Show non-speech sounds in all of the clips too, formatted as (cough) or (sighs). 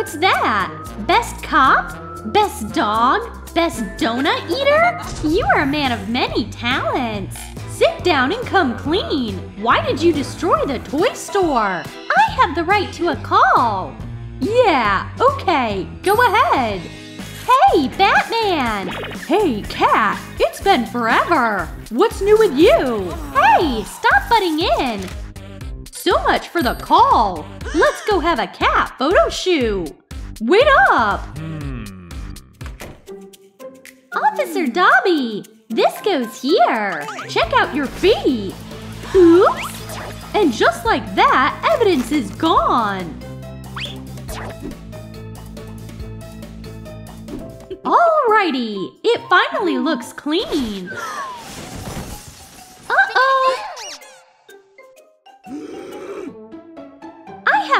What's that? Best cop? Best dog? Best donut eater? You are a man of many talents. Sit down and come clean. Why did you destroy the toy store? I have the right to a call. Yeah, okay, go ahead. Hey, Batman! Hey, Cat, it's been forever. What's new with you? Hey, stop butting in. So much for the call. Let's go have a cat photo shoot. Wait up! Officer Dobby, this goes here. Check out your feet. Oops! And just like that, evidence is gone. Alrighty, it finally looks clean. Uh-oh!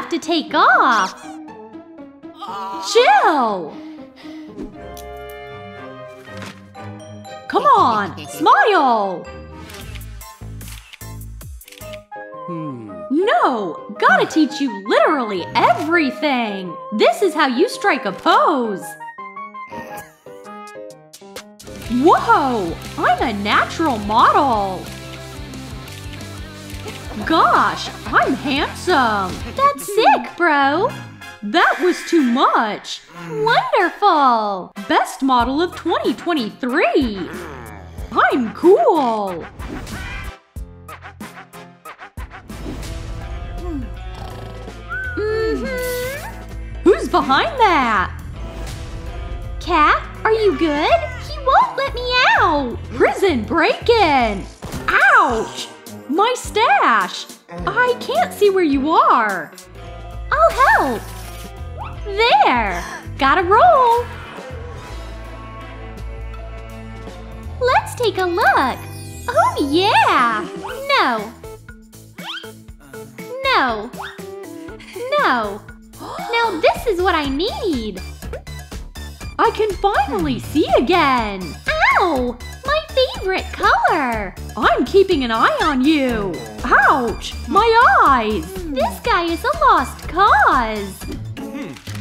Have to take off. Chill! Come on, smile! Hmm. No, gotta teach you literally everything. This is how you strike a pose. Whoa, I'm a natural model. Gosh, I'm handsome. That's sick, bro. That was too much. Wonderful. Best model of 2023. I'm cool. Mm-hmm. Who's behind that? Cat, are you good? He won't let me out. Prison break-in. Ouch! My stash. I can't see where you are. I'll help. There. Gotta roll. Let's take a look. Oh yeah. No. No. No. Now this is what I need. I can finally see again. Ow! Favorite color. I'm keeping an eye on you. Ouch! My eyes. This guy is a lost cause.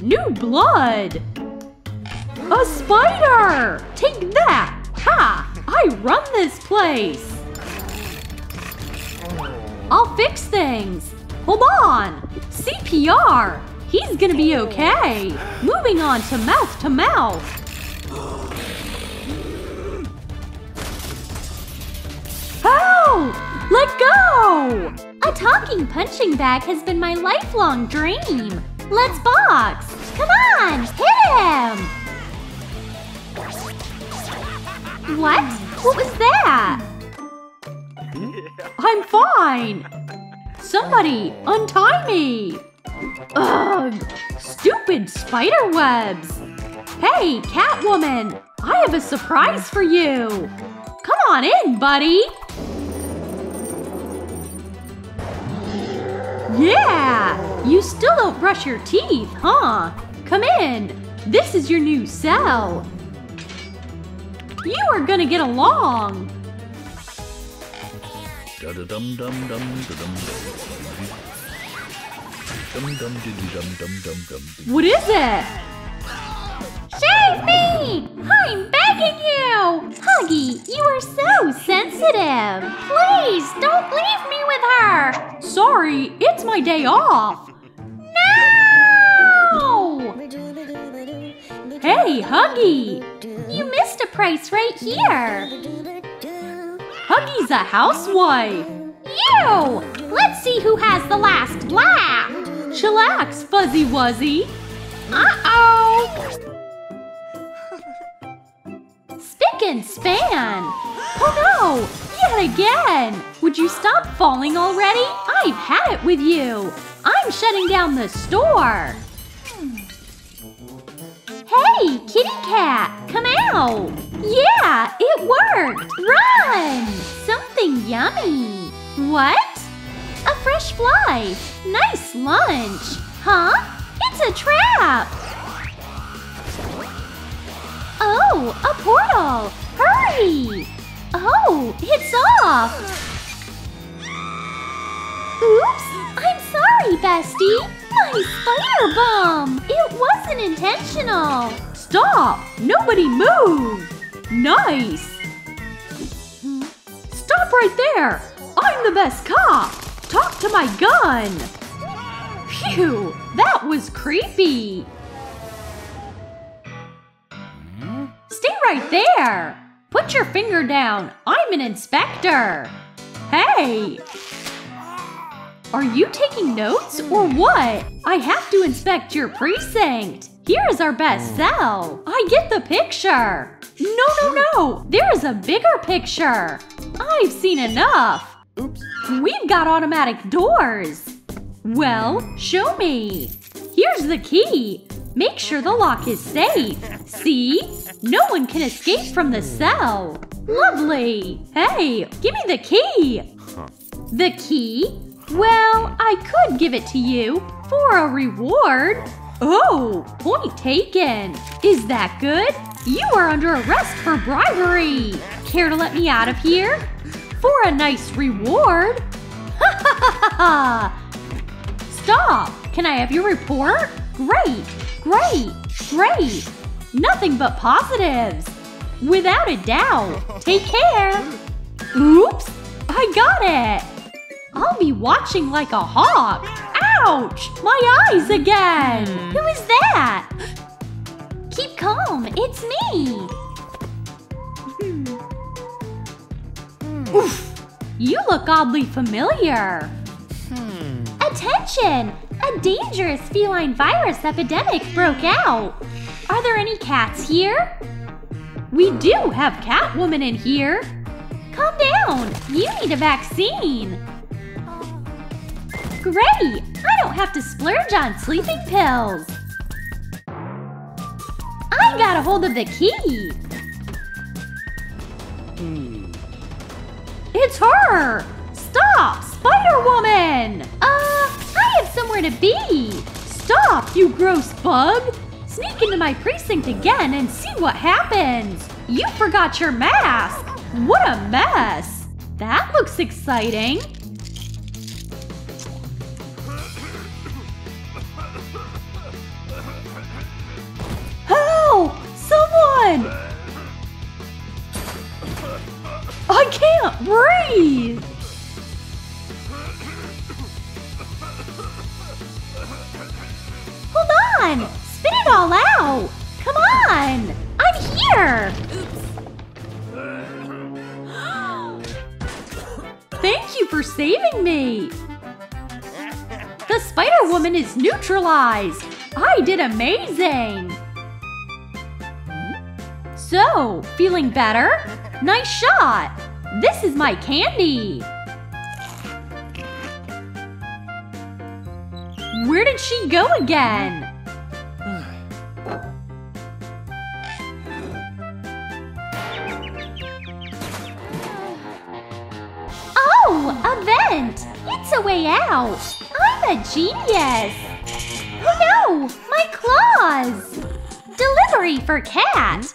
New blood. A spider! Take that! Ha! I run this place. I'll fix things. Hold on. CPR. He's gonna be okay. Moving on to mouth to mouth. Let go! A talking punching bag has been my lifelong dream. Let's box. Come on, hit him! What? What was that? I'm fine. Somebody, untie me! Ugh! Stupid spider webs! Hey, Catwoman! I have a surprise for you! Come on in, buddy! Yeah! You still don't brush your teeth, huh? Come in! This is your new cell! You are gonna get along! What is it? Shave me! I'm begging you! Huggy, you are so sensitive! Please, don't leave me with her! Sorry, it's my day off! No! Hey, Huggy! You missed a price right here! Huggy's a housewife! You! Let's see who has the last laugh! Chillax, Fuzzy Wuzzy! Uh-oh! Spick and span! Oh no! Yet again! Would you stop falling already? I've had it with you! I'm shutting down the store! Hey, kitty cat! Come out! Yeah, it worked! Run! Something yummy! What? A fresh fly! Nice lunch! Huh? It's a trap! Oh, a portal! Hurry! Oh, it's off! Oops! I'm sorry, bestie! My spider bomb! It wasn't intentional! Stop! Nobody move! Nice! Stop right there! I'm the best cop! Talk to my gun! Phew! That was creepy! Stay right there! Put your finger down! I'm an inspector! Hey! Are you taking notes or what? I have to inspect your precinct! Here is our best oh. cell! I get the picture! No, no, no! There is a bigger picture! I've seen enough! Oops. We've got automatic doors! Well, show me! Here's the key! Make sure the lock is safe! See? No one can escape from the cell! Lovely! Hey, give me the key! The key? Well, I could give it to you for a reward. Oh, point taken. Is that good? You are under arrest for bribery. Care to let me out of here? For a nice reward? Ha ha ha ha! Stop! Can I have your report? Great! Great! Great! Nothing but positives! Without a doubt! Take care! Oops! I got it! I'll be watching like a hawk! Ouch! My eyes again! Hmm. Who is that? Keep calm, it's me! Hmm. Oof! You look oddly familiar! Hmm. Attention! A dangerous feline virus epidemic broke out! Are there any cats here? We do have Catwoman in here! Calm down! You need a vaccine! Great! I don't have to splurge on sleeping pills! I got a hold of the key! It's her! Stop! Spider-Woman! Uh, I have somewhere to be! Stop, you gross bug! Sneak into my precinct again and see what happens! You forgot your mask! What a mess! That looks exciting! Help! Someone! I can't breathe! Hold on! Spit it all out! Come on! I'm here! Thank you for saving me! The Spider Woman is neutralized! I did amazing! So, feeling better? Nice shot! This is my candy! Did she go again? Oh, a vent! It's a way out! I'm a genius! No! My claws! Delivery for cat!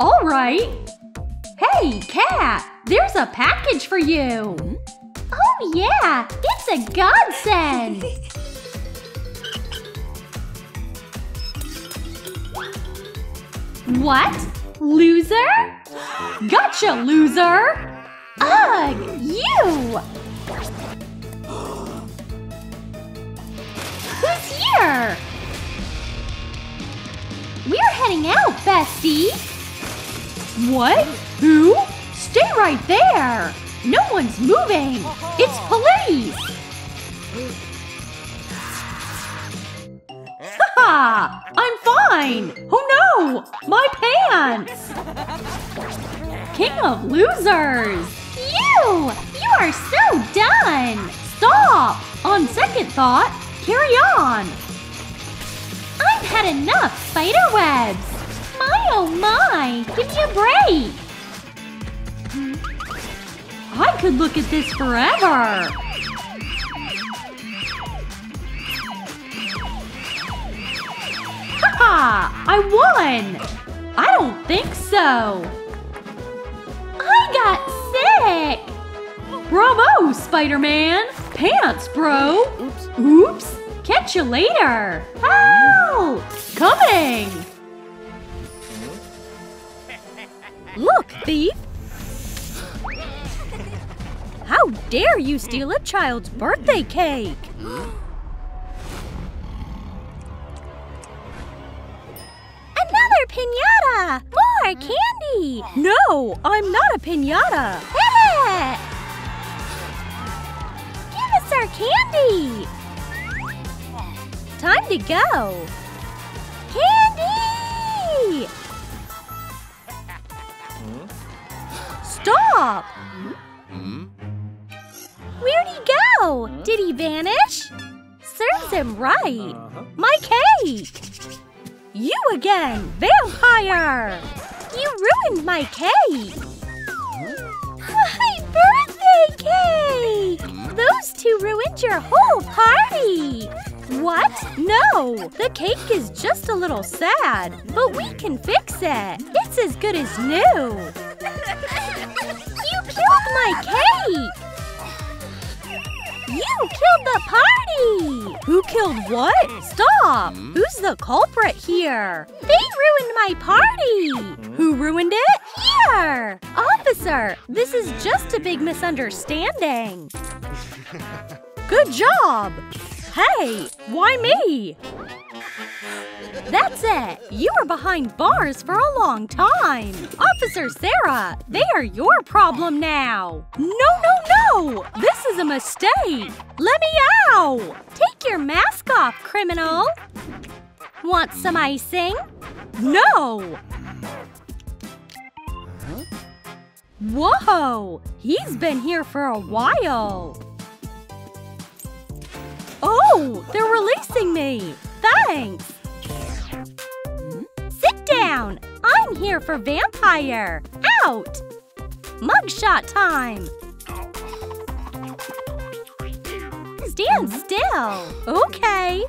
Alright! Hey, cat! There's a package for you! Oh yeah! It's a godsend! (laughs) What? Loser? Gotcha, loser! Ugh, you! Who's here? We're heading out, bestie! What? Who? Stay right there! No one's moving! It's police! Haha! I'm fine! Oh no! My pants! King of losers! You! You are so done! Stop! On second thought, carry on! I've had enough spider webs! My oh my! Give me a break! I could look at this forever! Haha! I won! I don't think so! I got sick! Bravo, Spider-Man! Pants, bro! Oops. Oops! Catch you later! Help! Coming! Look, thief! Dare you steal a child's birthday cake? Another pinata! More candy! No, I'm not a pinata! (laughs) Give us our candy! Time to go! Oh, he? Did he vanish? Serves him uh-huh. right! Uh-huh. My cake! You again, vampire! You ruined my cake! My birthday cake! Those two ruined your whole party! What? No! The cake is just a little sad, but we can fix it. It's as good as new. You killed my cake! You killed the party! Who killed what? Hmm. Stop! Hmm? Who's the culprit here? They ruined my party! Hmm? Who ruined it? Here! Officer, this is just a big misunderstanding. (laughs) Good job! Hey, why me? That's it! You were behind bars for a long time! Officer Sarah, they are your problem now! No, no, no! This is a mistake! Let me out! Take your mask off, criminal! Want some icing? No! Whoa! He's been here for a while! Oh, they're releasing me! Thanks! Down! I'm here for vampire! Out! Mugshot time! Stand still! Okay!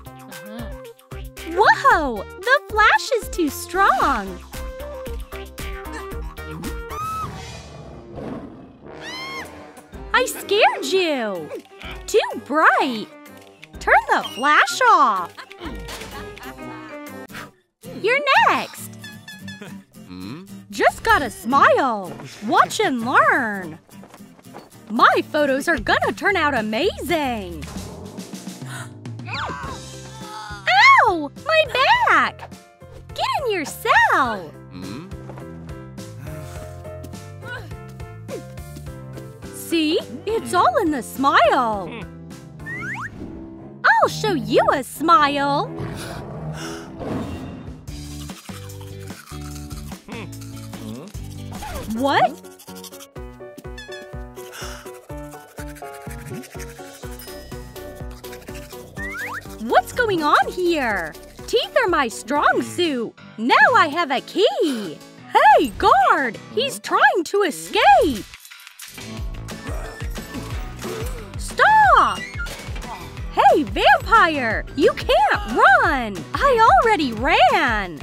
Whoa! The flash is too strong! I scared you! Too bright! Turn the flash off! You're next! Just gotta smile! Watch and learn! My photos are gonna turn out amazing! Ow! My back! Get in your cell! See? It's all in the smile! I'll show you a smile! What? What's going on here? Teeth are my strong suit. Now I have a key. Hey, guard! He's trying to escape. Stop! Hey, vampire! You can't run! I already ran!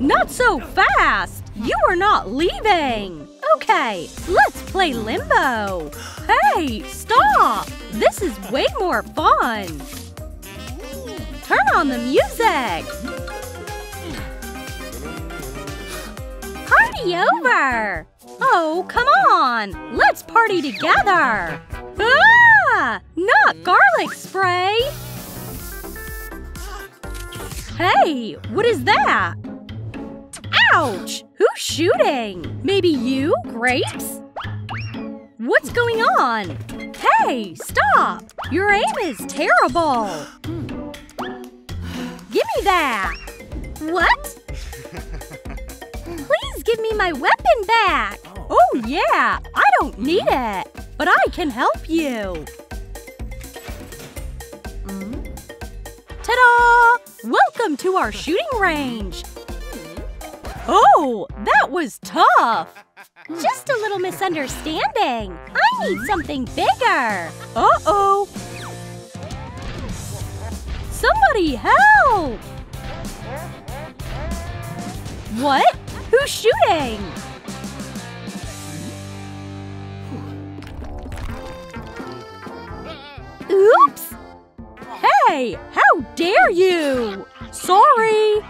Not so fast! You are not leaving! Okay, let's play limbo! Hey, stop! This is way more fun! Turn on the music! Party over! Oh, come on! Let's party together! Ah! Not garlic spray! Hey, what is that? Ouch! Who's shooting? Maybe you, Grapes? What's going on? Hey, stop! Your aim is terrible! Give me that! What? Please give me my weapon back! Oh, oh yeah, I don't need it, but I can help you! Mm. Ta-da! Welcome to our shooting range! Oh, that was tough! Just a little misunderstanding. I need something bigger. Uh-oh. Somebody help! What? Who's shooting? Oops! Hey, how dare you! Sorry!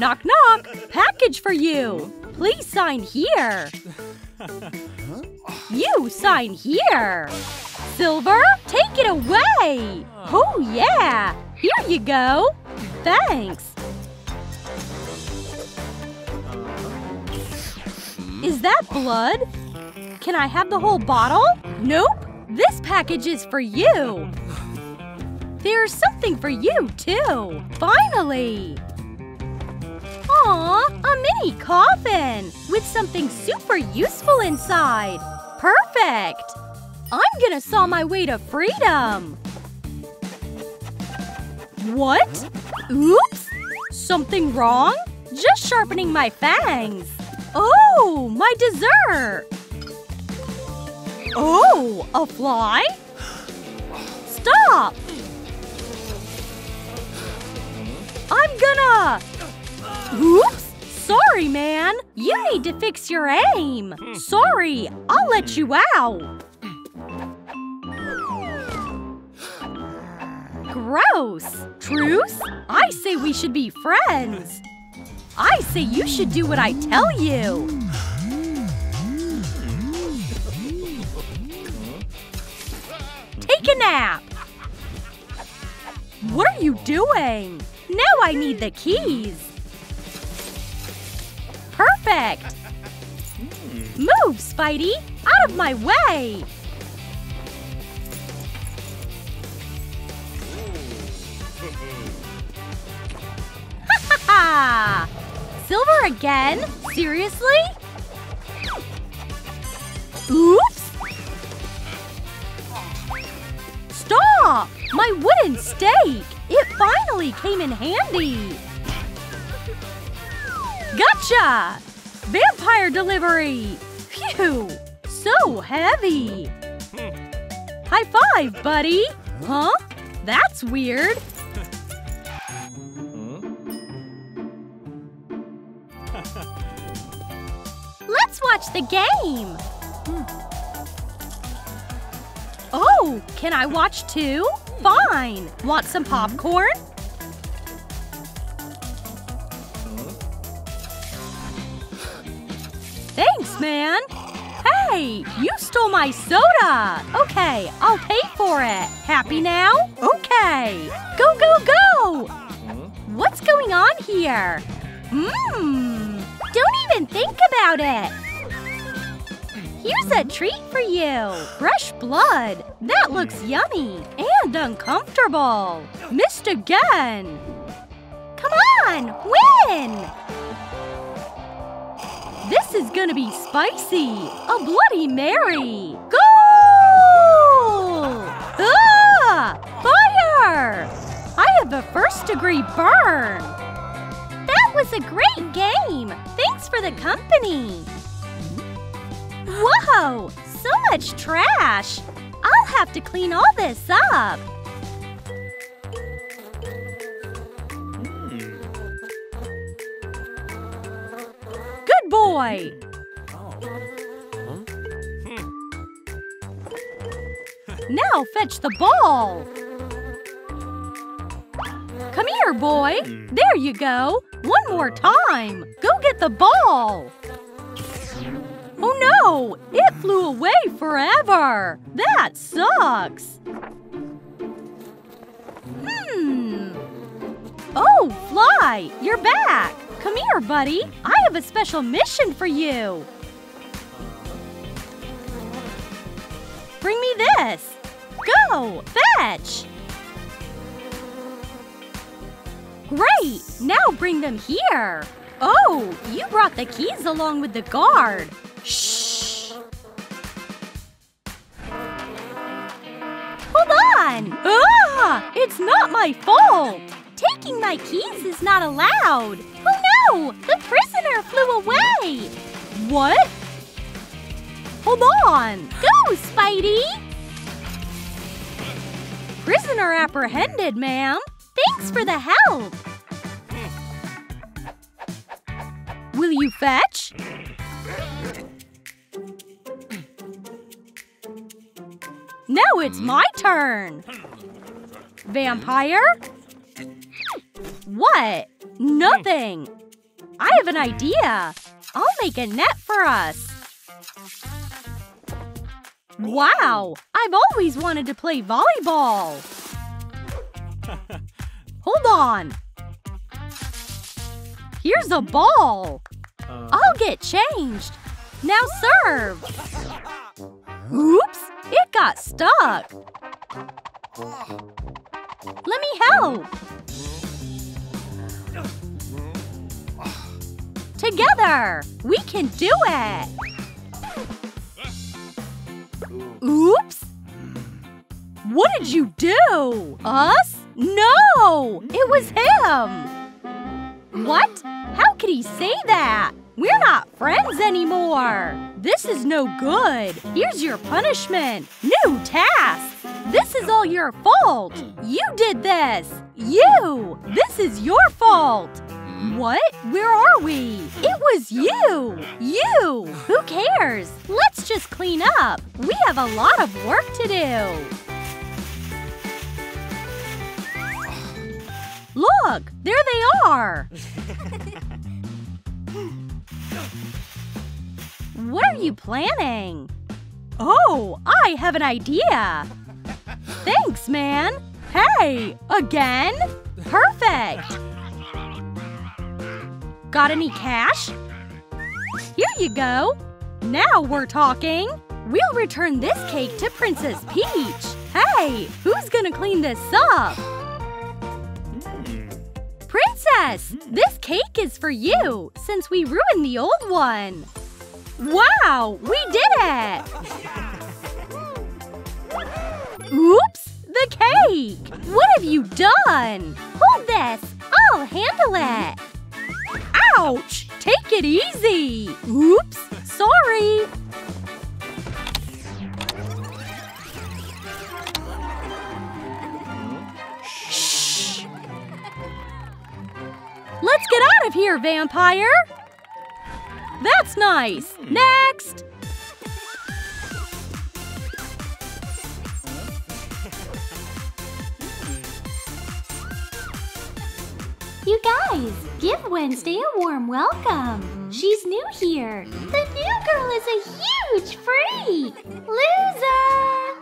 Knock, knock! Package for you! Please sign here! You sign here! Silver, take it away! Oh, yeah! Here you go! Thanks! Is that blood? Can I have the whole bottle? Nope! This package is for you! There's something for you, too! Finally! A mini coffin! With something super useful inside! Perfect! I'm gonna saw my way to freedom! What? Oops! Something wrong? Just sharpening my fangs! Oh, my dessert! Oh, a fly? Stop! I'm gonna... Oops! Sorry, man. You need to fix your aim. Hmm. Sorry, I'll let you out. Gross. Truce? I say we should be friends. I say you should do what I tell you. Take a nap. What are you doing? Now I need the keys. Perfect. Hmm. Move, Spidey. Out of my way. Ha ha! Silver again? Seriously? Oops! Stop! My wooden stake! It finally came in handy! Gotcha! Vampire delivery! Phew! So heavy! High five, buddy! Huh? That's weird! Let's watch the game! Oh, can I watch too? Fine! Want some popcorn? Man! Hey, you stole my soda! Okay, I'll pay for it. Happy now? Okay. Go, go, go! What's going on here? Mmm. Don't even think about it. Here's a treat for you. Fresh blood. That looks yummy and uncomfortable. Missed again. Come on, win! This is gonna be spicy! A Bloody Mary! Goal! Ah! Fire! I have a first degree burn! That was a great game. Thanks for the company. Whoa! So much trash! I'll have to clean all this up! Boy! Now fetch the ball! Come here, boy! There you go! One more time! Go get the ball! Oh no! It flew away forever! That sucks! Hmm. Oh, Fly! You're back! Come here, buddy! Have a special mission for you! Bring me this! Go! Fetch! Great! Now bring them here! Oh, you brought the keys along with the guard! Shh! Hold on! Ah! It's not my fault! Taking my keys is not allowed. Oh no! The flew away. What? Hold on! Go, Spidey! Prisoner apprehended, ma'am. Thanks for the help. Will you fetch? Now it's my turn. vampire? What? Nothing. I have an idea. I'll make a net for us. Wow, I've always wanted to play volleyball. (laughs) Hold on. Here's a ball. Uh. I'll get changed. Now serve. Oops, it got stuck. Let me help. Together, we can do it. Oops. What did you do? Us? No, it was him. What? How could he say that? We're not friends anymore. This is no good. Here's your punishment. New task. This is all your fault. You did this. You. This is your fault. What? Where are we? It was you! You! Who cares? Let's just clean up. We have a lot of work to do. Look! There they are! (laughs) what are you planning? Oh, I have an idea! Thanks, man! Hey! Again? Perfect! Got any cash? Here you go. Now we're talking. We'll return this cake to Princess Peach. Hey, who's gonna clean this up? Princess, this cake is for you since we ruined the old one. Wow, we did it! Oops, the cake! What have you done? Hold this. I'll handle it. Ouch! Take it easy! Oops! Sorry! Shh! Let's get out of here, vampire! That's nice! Next! Guys, give Wednesday a warm welcome. She's new here. The new girl is a huge freak. Loser!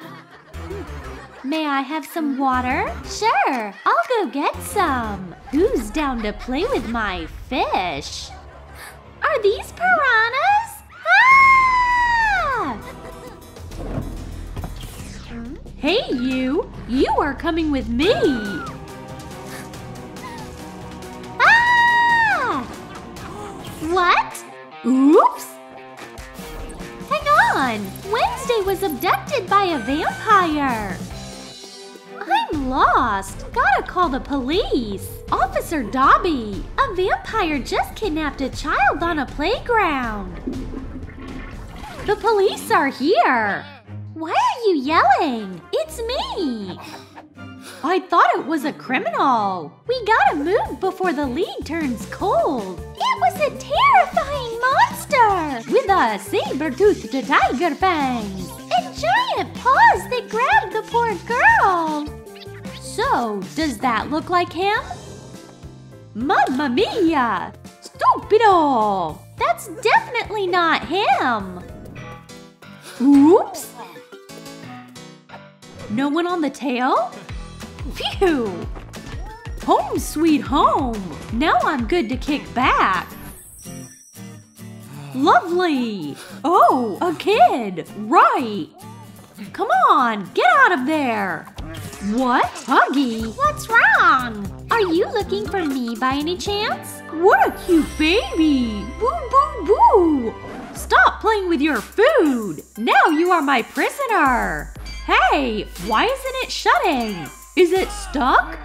May I have some water? Sure, I'll go get some. Who's down to play with my fish? Are these piranhas? Ah! Hey, you! You are coming with me! Was abducted by a vampire! I'm lost! Gotta call the police! Officer Dobby! A vampire just kidnapped a child on a playground! The police are here! Why are you yelling? It's me! I thought it was a criminal. We gotta move before the lead turns cold. It was a terrifying monster With a saber-toothed tiger fangs. Giant paws that grabbed the poor girl. So, does that look like him? Mamma mia! Stupido! That's definitely not him! Oops! No one on the tail? Phew! Home sweet home! Now I'm good to kick back! Lovely! Oh, a kid! Right! Come on, get out of there! What? Huggy? What's wrong? Are you looking for me by any chance? What a cute baby! Boo boo boo! Stop playing with your food! Now you are my prisoner! Hey, why isn't it shutting? Is it stuck?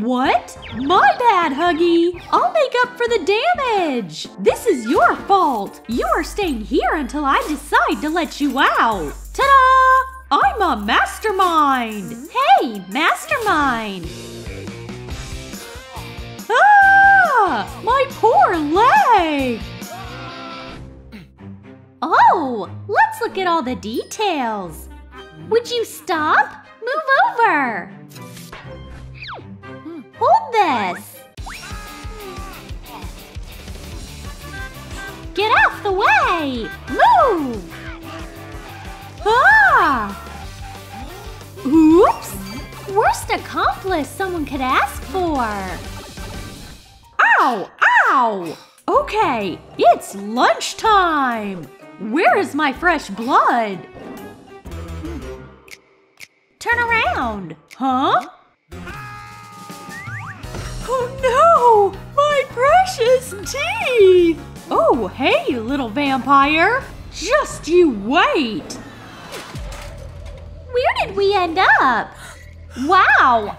What? My bad, Huggy! I'll make up for the damage! This is your fault! You are staying here until I decide to let you out! Ta-da! I'm a mastermind! Hey, mastermind! Ah! My poor leg! Oh, let's look at all the details. Would you stop? Move over. Hold this! Get off the way! Move! Ah! Oops! Worst accomplice someone could ask for! Ow! Ow! Okay, it's lunchtime! Where is my fresh blood? Turn around! Huh? Oh no! My precious teeth! Oh, hey, little vampire! Just you wait! Where did we end up? Wow!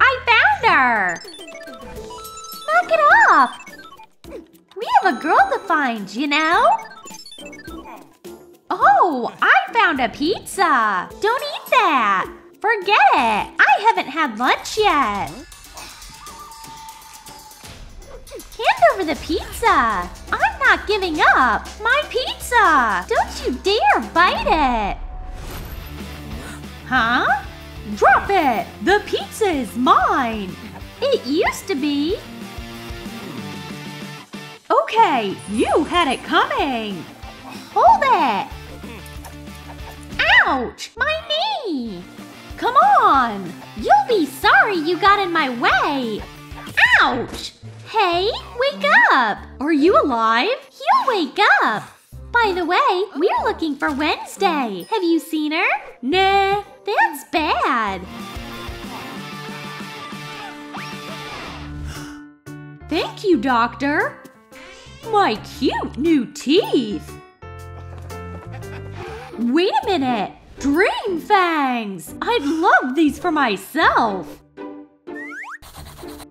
I found her! Knock it off! We have a girl to find, you know? Oh, I found a pizza! Don't eat that! Forget it! I haven't had lunch yet! Hand over the pizza! I'm not giving up! My pizza! Don't you dare bite it! Huh? Drop it! The pizza is mine! It used to be. Okay, you had it coming! Hold it! Ouch! My knee! Come on! You'll be sorry you got in my way! Ouch! Hey, wake up! Are you alive? you'll wake up! By the way, we're looking for Wednesday. Have you seen her? Nah. That's bad. Thank you, Doctor. My cute new teeth. Wait a minute. Dream fangs! I'd love these for myself.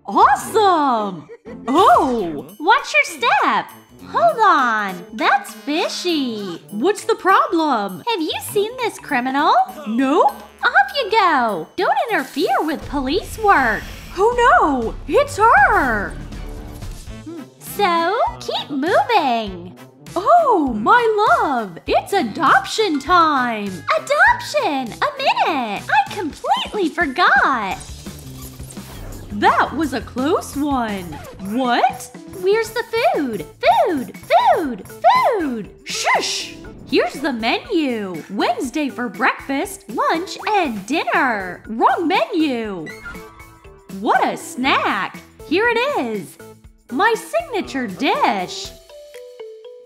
Awesome! Oh! Watch your step! Hold on, that's fishy. What's the problem? Have you seen this criminal? Nope. Off you go! Don't interfere with police work. Oh no! It's her! Hmm. So, keep moving. Oh, my love! It's adoption time! Adoption! A minute! I completely forgot! That was a close one! What? Where's the food? Food! Food! Food! Shush! Here's the menu! Wednesday for breakfast, lunch, and dinner! Wrong menu! What a snack! Here it is! My signature dish!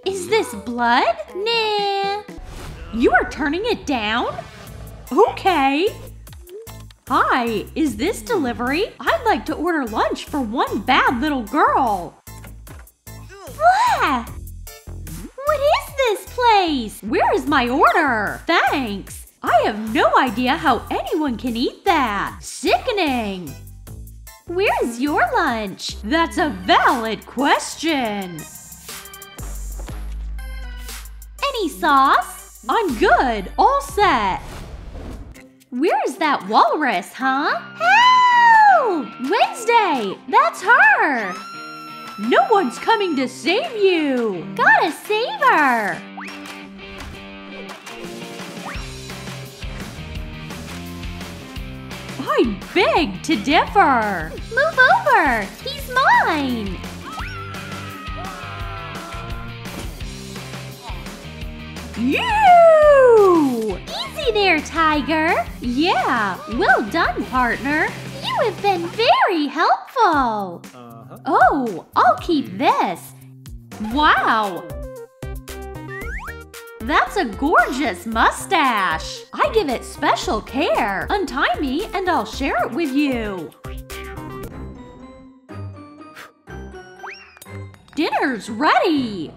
Is this blood? Nah. You are turning it down? Okay. Hi, is this delivery? I'd like to order lunch for one bad little girl. Blah! What is this place? Where is my order? Thanks. I have no idea how anyone can eat that. Sickening. Where is your lunch? That's a valid question. Any sauce? I'm good. All set. Where is that walrus, huh? Help! Wednesday! That's her! No one's coming to save you! Gotta save her! I beg to differ! Move over! He's mine! You! Easy there, Tiger! Yeah, well done, partner! You have been very helpful! Uh-huh. Oh, I'll keep this! Wow! That's a gorgeous mustache! I give it special care. Untie me and I'll share it with you. Dinner's ready!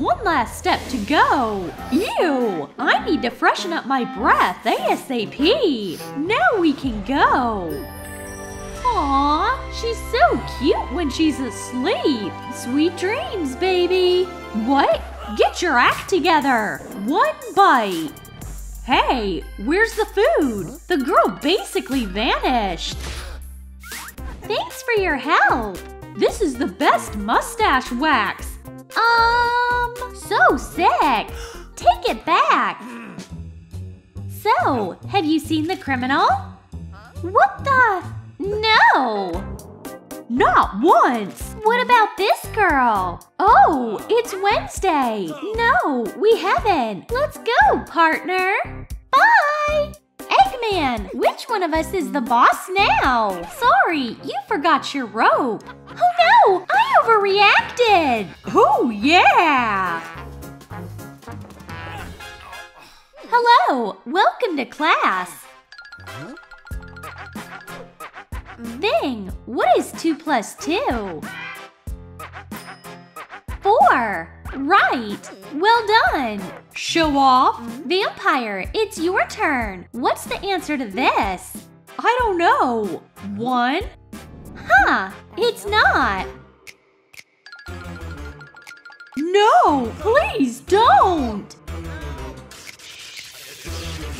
One last step to go. Ew! I need to freshen up my breath ASAP. Now we can go. Aw, she's so cute when she's asleep. Sweet dreams, baby. What? Get your act together. One bite. Hey, where's the food? The girl basically vanished. Thanks for your help. This is the best mustache wax. Um, so sick. Take it back. So, have you seen the criminal? What the? No! not once. What about this girl? Oh, it's Wednesday. No, we haven't. Let's go, partner. Bye. Eggman, which one of us is the boss now? Sorry, you forgot your rope. Oh no, I overreacted. Oh, yeah. Hello, welcome to class. Bing, what is 2 plus 2? 4. Right. Well done. Show off? Vampire, it's your turn. What's the answer to this? I don't know. One? Huh, it's not. No, please don't.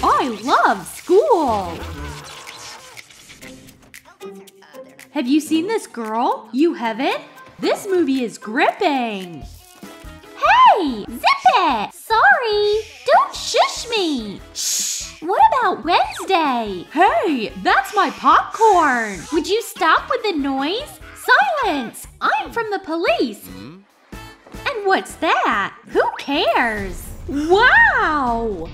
I love school. Have you seen this girl? You haven't? This movie is gripping. Hey, zip it! Sorry, don't shush me. Shh. What about Wednesday? Hey, that's my popcorn. Would you stop with the noise? Silence! I'm from the police. And what's that? Who cares? Wow!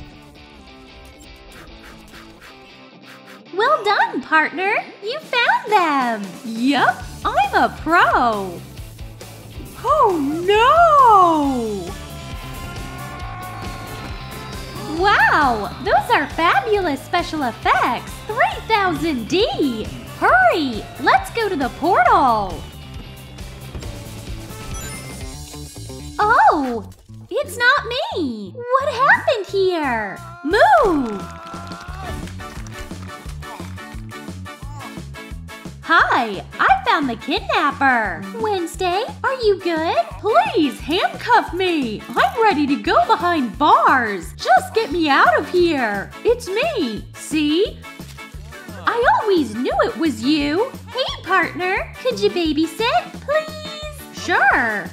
Well done, partner. You found them. Yup, I'm a pro. Oh no! Wow, those are fabulous special effects. 3000D. Hurry, let's go to the portal. Oh, it's not me. What happened here? Move. Hi, I found the kidnapper. Wednesday, are you good? Please handcuff me. I'm ready to go behind bars. Just get me out of here. It's me. See? I always knew it was you. Hey, partner, could you babysit, please? Sure.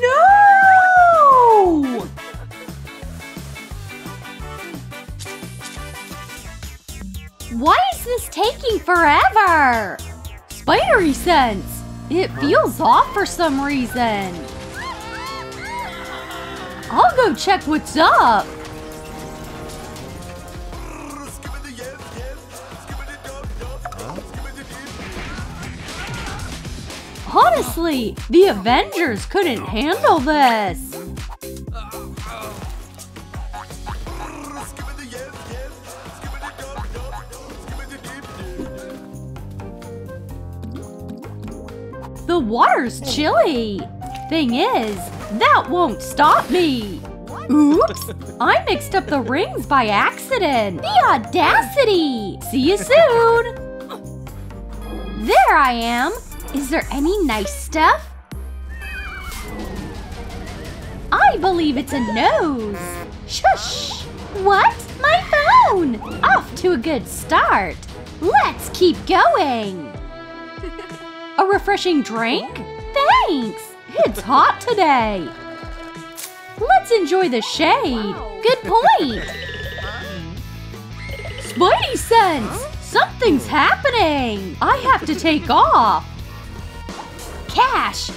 No! Why is this taking forever? Spidey sense. It feels off for some reason. I'll go check what's up. Honestly, the Avengers couldn't handle this. The water's chilly. Thing is, that won't stop me. Oops, I mixed up the rings by accident. The audacity! See you soon. There I am. Is there any nice stuff? I believe it's a nose. Shush! What? My phone! Off to a good start. Let's keep going. A refreshing drink? Thanks. It's hot today. Let's enjoy the shade. Good point. Spidey sense! Something's happening! I have to take off. Cash.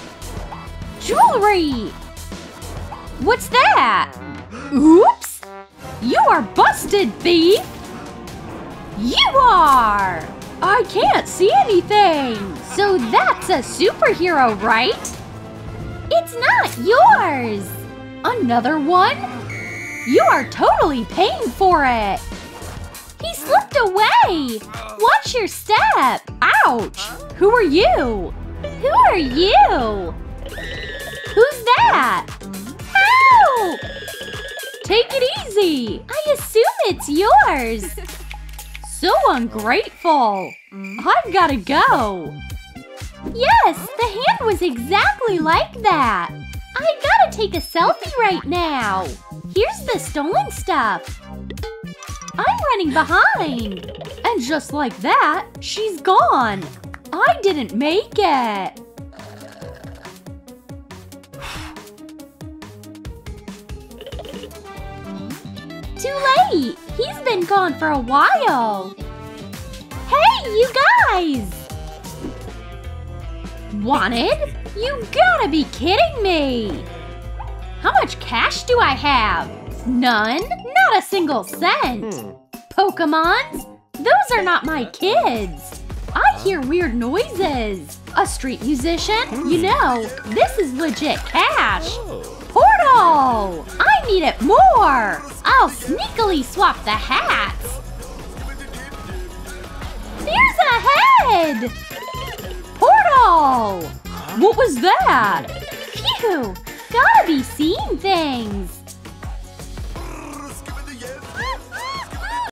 Jewelry. What's that? Oops! You are busted, thief! You are! I can't see anything! So that's a superhero, right? It's not yours. Another one? You are totally paying for it! He slipped away. Watch your step. Ouch! Who are you? Who are you? Who's that? Help! Take it easy! I assume it's yours. So ungrateful! Mm-hmm. I've gotta go! Yes, the hand was exactly like that. I gotta take a selfie right now. Here's the stolen stuff. I'm running behind. And just like that, she's gone! I didn't make it! (sighs) Too late. He's been gone for a while. Hey, you guys! Wanted? You gotta be kidding me! How much cash do I have? None? Not a single cent! Hmm. Pokemons? Those are not my kids! I hear weird noises! A street musician? You hmm. know, this is legit cash! Oh. Portal! I need it more! I'll sneakily swap the hats! There's a head! Portal! What was that? Phew! Gotta be seeing things!